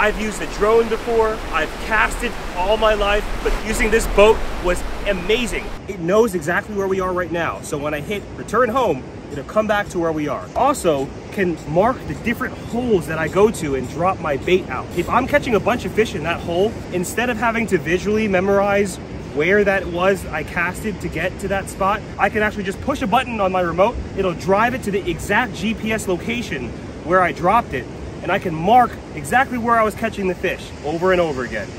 I've used a drone before, I've casted all my life, but using this boat was amazing. It knows exactly where we are right now. So when I hit return home, it'll come back to where we are. Also, can mark the different holes that I go to and drop my bait out. If I'm catching a bunch of fish in that hole, instead of having to visually memorize where that was I casted to get to that spot, I can actually just push a button on my remote. It'll drive it to the exact GPS location where I dropped it, and I can mark exactly where I was catching the fish over and over again.